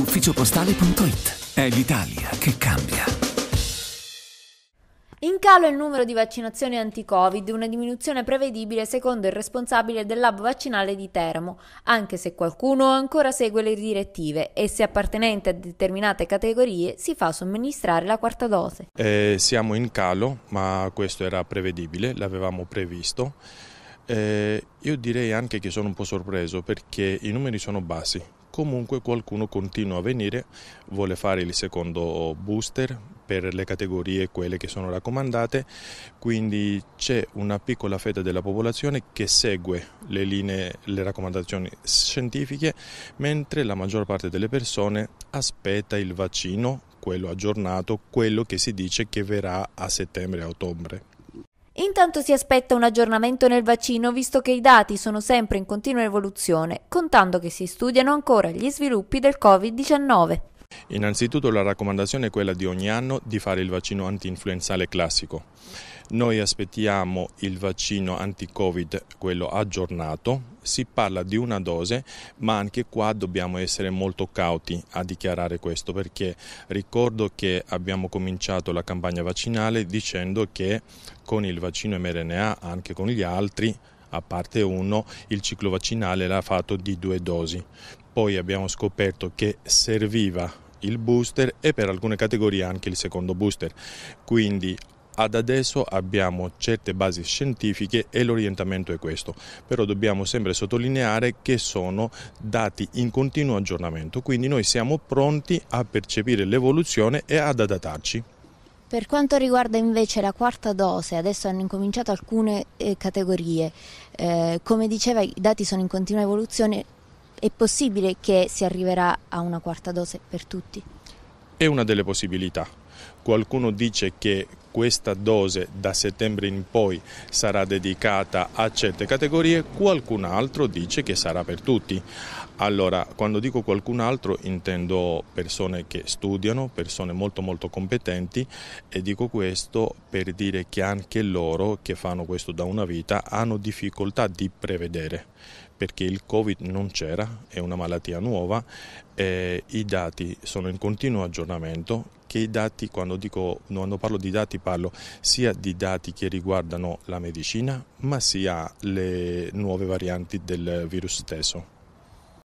ufficiopostale.it. È l'Italia che cambia. In calo il numero di vaccinazioni anti-Covid, una diminuzione prevedibile secondo il responsabile del lab vaccinale di Teramo, anche se qualcuno ancora segue le direttive e se appartenente a determinate categorie si fa somministrare la quarta dose. Eh, siamo in calo, ma questo era prevedibile, l'avevamo previsto. Eh, io direi anche che sono un po' sorpreso perché i numeri sono bassi, comunque qualcuno continua a venire, vuole fare il secondo booster per le categorie quelle che sono raccomandate, quindi c'è una piccola fetta della popolazione che segue le linee, le raccomandazioni scientifiche, mentre la maggior parte delle persone aspetta il vaccino, quello aggiornato, quello che si dice che verrà a settembre e ottobre. Intanto si aspetta un aggiornamento nel vaccino visto che i dati sono sempre in continua evoluzione, contando che si studiano ancora gli sviluppi del Covid-19. Innanzitutto la raccomandazione è quella di ogni anno di fare il vaccino anti-influenzale classico. Noi aspettiamo il vaccino anti-Covid, quello aggiornato, si parla di una dose, ma anche qua dobbiamo essere molto cauti a dichiarare questo perché ricordo che abbiamo cominciato la campagna vaccinale dicendo che con il vaccino mRNA, anche con gli altri, a parte uno, il ciclo vaccinale era fatto di due dosi. Poi abbiamo scoperto che serviva il booster e per alcune categorie anche il secondo booster. Quindi ad adesso abbiamo certe basi scientifiche e l'orientamento è questo, però dobbiamo sempre sottolineare che sono dati in continuo aggiornamento, quindi noi siamo pronti a percepire l'evoluzione e ad adattarci. Per quanto riguarda invece la quarta dose, adesso hanno incominciato alcune eh, categorie, eh, come diceva i dati sono in continua evoluzione, è possibile che si arriverà a una quarta dose per tutti? È una delle possibilità. Qualcuno dice che questa dose da settembre in poi sarà dedicata a certe categorie, qualcun altro dice che sarà per tutti. Allora, quando dico qualcun altro intendo persone che studiano, persone molto molto competenti e dico questo per dire che anche loro che fanno questo da una vita hanno difficoltà di prevedere perché il Covid non c'era, è una malattia nuova, e i dati sono in continuo aggiornamento, che i dati, quando, dico, quando parlo di dati parlo sia di dati che riguardano la medicina, ma sia le nuove varianti del virus stesso.